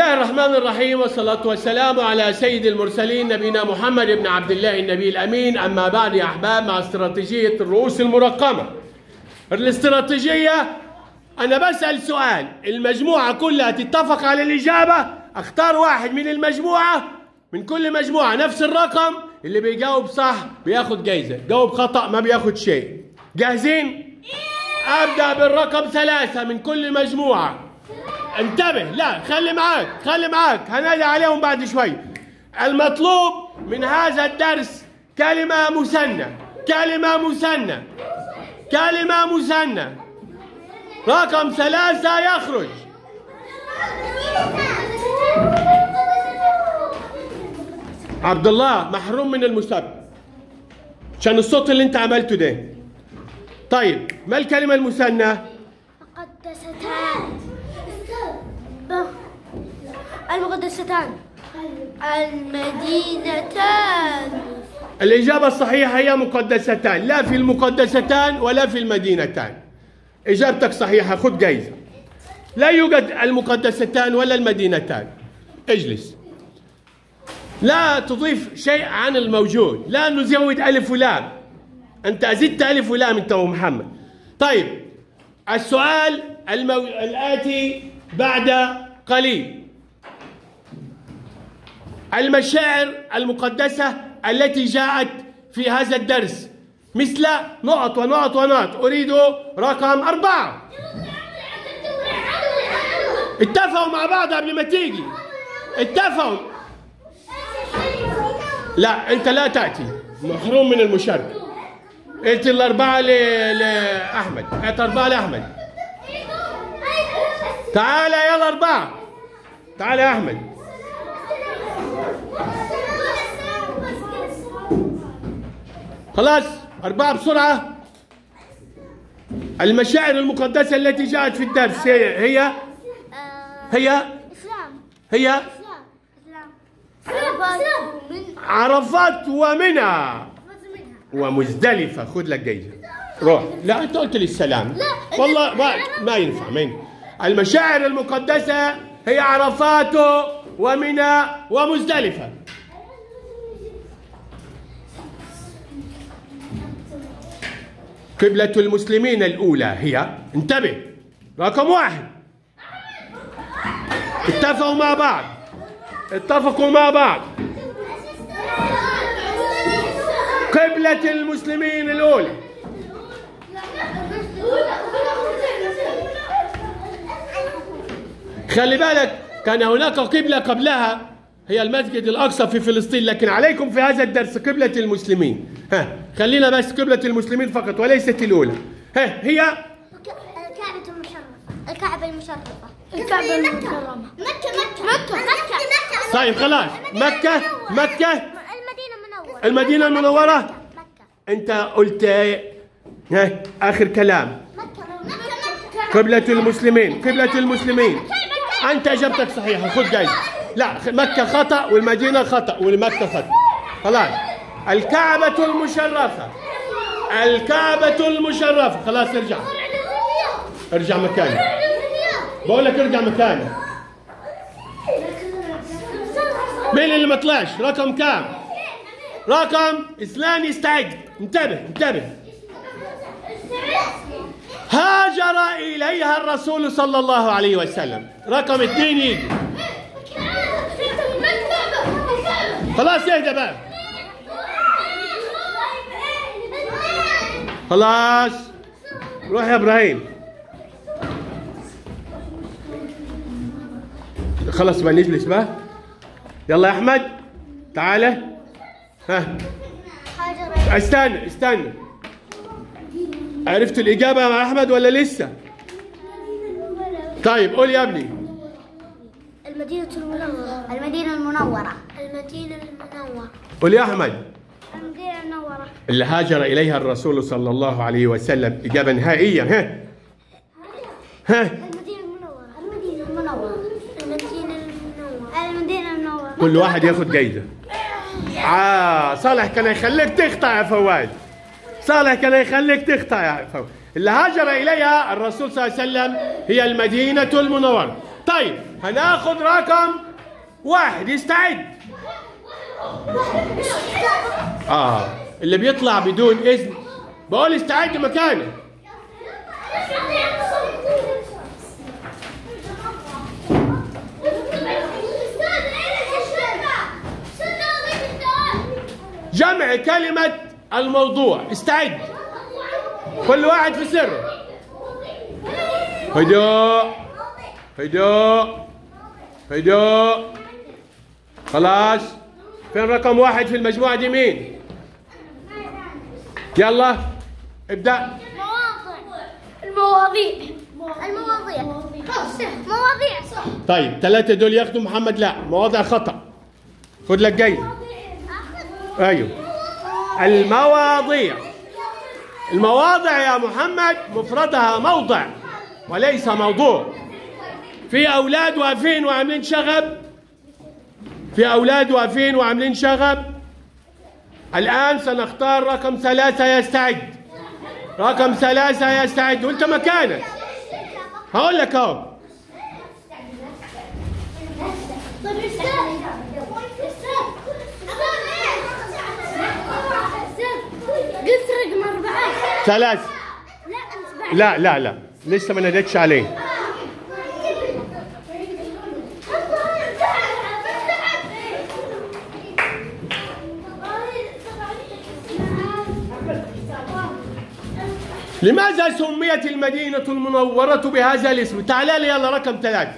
الله الرحمن الرحيم والصلاة والسلام على سيد المرسلين نبينا محمد بن عبد الله النبي الأمين. أما بعد يا أحباب مع استراتيجية الرؤوس المرقمة. الاستراتيجية أنا بسأل سؤال. المجموعة كلها تتفق على الإجابة؟ أختار واحد من المجموعة. من كل مجموعة نفس الرقم. اللي بيجاوب صح بياخد جايزة. جاوب خطأ ما بياخد شيء. جاهزين؟ أبدأ بالرقم ثلاثة من كل مجموعة. انتبه لا خلي معاك خلي معاك هنادي عليهم بعد شوي. المطلوب من هذا الدرس كلمة مثنى كلمة مثنى كلمة مثنى رقم ثلاثة يخرج. عبد الله محروم من المسابقة عشان الصوت اللي انت عملته ده. طيب ما الكلمة المثنى؟ مقدستان المقدستان. المدينتان. الإجابة الصحيحة هي مقدستان لا في المقدستان ولا في المدينتان. إجابتك صحيحة خذ جايزة. لا يوجد المقدستان ولا المدينتان. اجلس. لا تضيف شيء عن الموجود. لا نزود ألف ولام. أنت زدت ألف ولام أنت ومحمد. طيب السؤال المو... الآتي بعد قليل. المشاعر المقدسة التي جاءت في هذا الدرس مثل نقط ونقط ونقط. أريد رقم أربعة. اتفقوا مع بعض قبل ما تيجي. اتفقوا. لا أنت لا تأتي. محروم من المشاركة. قلت الأربعة ل- لأحمد. اعطي أربعة لأحمد تعال يلا أربعة تعال يا أحمد. خلاص أربعة بسرعة. المشاعر المقدسة التي جاءت في الدرس هي هي؟ هي؟ إسلام. هي؟ من عرفات ومنى. ومزدلفة. خذ لك جايزة روح. لا أنت قلت لي السلام. لا، والله ما, ما ينفع ما ينفع. المشاعر المقدسة هي عرفات ومنى ومزدلفة. قبلة المسلمين الأولى هي انتبه رقم واحد. اتفقوا مع بعض. اتفقوا مع بعض. قبلة المسلمين الأولى. خلي بالك كان هناك قبلة قبلها هي المسجد الأقصى في فلسطين لكن عليكم في هذا الدرس قبلة المسلمين. ها خلينا بس قبلة المسلمين فقط وليست الأولى. ها هي؟ الكعبة المشرفة. الكعبة المشرفة. الكعبة المكرمة. مكة مكة. مكة مكة. طيب خلاص. مكة مكة. المدينة المنورة. المدينة المنورة. مكة أنت قلت ها آخر كلام. مكة مكة قبلة المسلمين قبلة المسلمين. أنت إجابتك صحيحة. خذ جايزة لا مكة خطأ والمدينة خطأ والمكة خطأ. خلاص. الكعبة المشرفة. الكعبة المشرفة. خلاص ارجع. ارجع مكانك بقول لك ارجع مكانك مين اللي ما طلعش؟ رقم كام؟ رقم اسلام يستعد انتبه انتبه. هاجر إليها الرسول صلى الله عليه وسلم. رقم اثنين يجي. خلاص اهدى بقى خلاص. روح يا إبراهيم. خلاص بقى نجلس بقى. يلا يا أحمد تعالى ها. استنى استنى. عرفت الإجابة يا أحمد ولا لسه؟ طيب قول يا ابني. المدينة المنورة. المدينة المنورة. المدينة المنورة. قول يا أحمد. المدينة المنورة. اللي هاجر إليها الرسول صلى الله عليه وسلم. إجابة نهائية ها؟ ها؟ المدينة المنورة. المدينة المنورة. المدينة المنورة. المدينة المنورة. كل واحد ياخد جايزة. آه صالح كان يخليك تخطأ يا فواز صالح كان يخليك تخطأ يا اللي هاجر إليها الرسول صلى الله عليه وسلم هي المدينة المنورة. طيب هناخد رقم واحد. يستعد؟ آه اللي بيطلع بدون إذن. بقول استعد مكانك. جمع كلمة الموضوع استعد. كل واحد في سره هدوء هدوء هدوء خلاص. فين رقم واحد في المجموعة دي؟ مين؟ يلا ابدأ. المواضيع. المواضيع. مواضيع. صح طيب ثلاثة دول ياخدوا محمد. لا مواضع خطأ. خد لك جايزة أيوه. المواضيع. المواضع يا محمد مفردها موضع وليس موضوع. في أولاد واقفين وعاملين شغب. في أولاد واقفين وعاملين شغب. الآن سنختار رقم ثلاثة يستعد. رقم ثلاثة يستعد. وأنت مكانك. هقول لك أهو طيب أستاذ قلت رقم أربعة ثلاث. لا لا لا. لسه ما ناديتش عليه. لماذا سميت المدينة المنورة بهذا الاسم؟ تعالى لي يلا رقم ثلاثة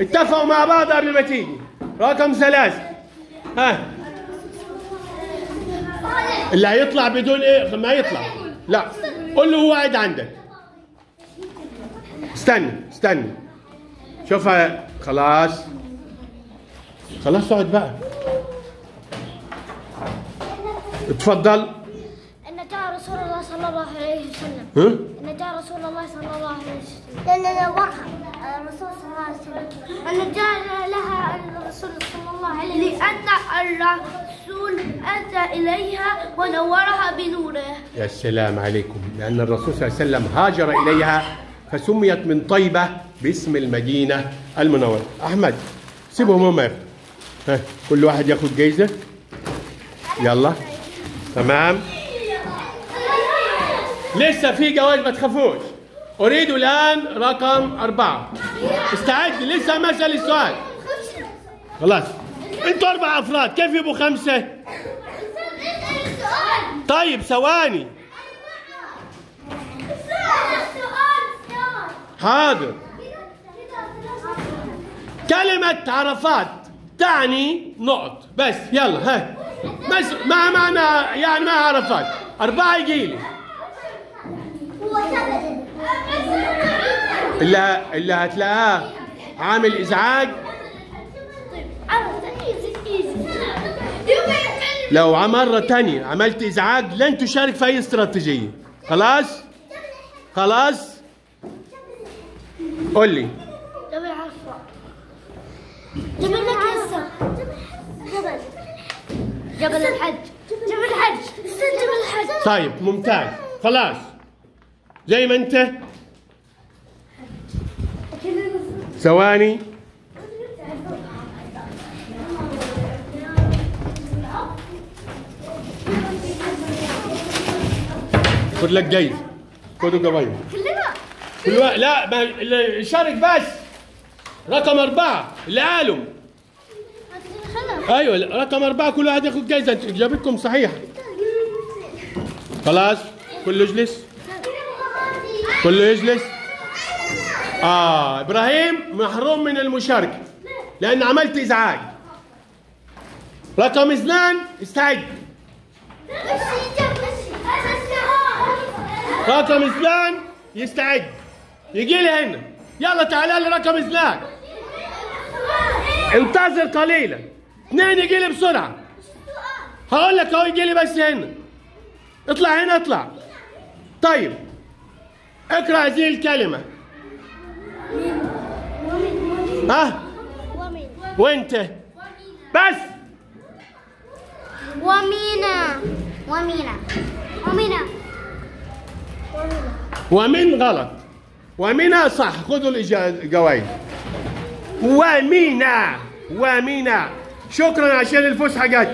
اتفقوا مع بعض قبل ما تيجي. رقم ثلاثة ها. اللي هيطلع بدون إيه؟ ما يطلع. لا قول له هو قاعد عندك. استنى استنى. شوفها خلاص. خلاص اقعد بقى. اتفضل. أن جاء رسول الله صلى الله عليه وسلم. ها؟ أن جاء رسول الله صلى الله عليه وسلم. لأن نورها الرسول صلى الله عليه وسلم. أن جاء لها الرسول صلى الله عليه وسلم. لأن الرسول أتى إليها ونورها بنوره. يا سلام عليكم. لأن الرسول صلى الله عليه وسلم هاجر إليها فسميت من طيبة باسم المدينة المنورة. أحمد سيبهم هم. ها كل واحد ياخد جايزة؟ يلا. تمام. لسه في جوائز ما تخافوش. أريد الآن رقم أربعة. استعد لسه ما أسأل السؤال. خلاص. أنتوا أربع أفراد كيف يبقوا خمسة؟ طيب ثواني. حاضر. كلمة عرفات تعني نقط. بس يلا ها. بس ما معنى يعني ما عرفات. أربعة يجيلي اللي اللي هتلاقاه عامل إزعاج. لو مرة تانية عملت إزعاج لن تشارك في أي استراتيجية. خلاص؟ خلاص؟ قول لي. جبل عرفة جبل جبل جبل الحج جبل الحج جبل الحج. طيب ممتاز. خلاص. زي ما أنت. ثواني. خد لك جايزة خدوا جوايز كلنا. لا ما اللي يشارك بس. رقم أربعة اللي قالوا أيوة رقم أربعة كل واحد ياخد جايزة إجابتكم صحيحة. خلاص كله يجلس كله يجلس آه إبراهيم محروم من المشاركة لأن عملت إزعاج. رقم اثنان استعد. رقم اثنان يستعد. يجي لي هنا. يلا تعال لي رقم اثنان. انتظر قليلا. اثنين يجي لي بسرعة. هقول لك اهو يجي لي بس هنا. اطلع هنا اطلع. طيب. اقرأ هذه الكلمة. ها؟ وانت. بس. ومينا. ومينا. ومينا. ومن غلط. ومنها صح خذوا الجوائز ومينا ومينا شكرا عشان الفسحة جت